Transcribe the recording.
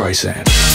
Streisand.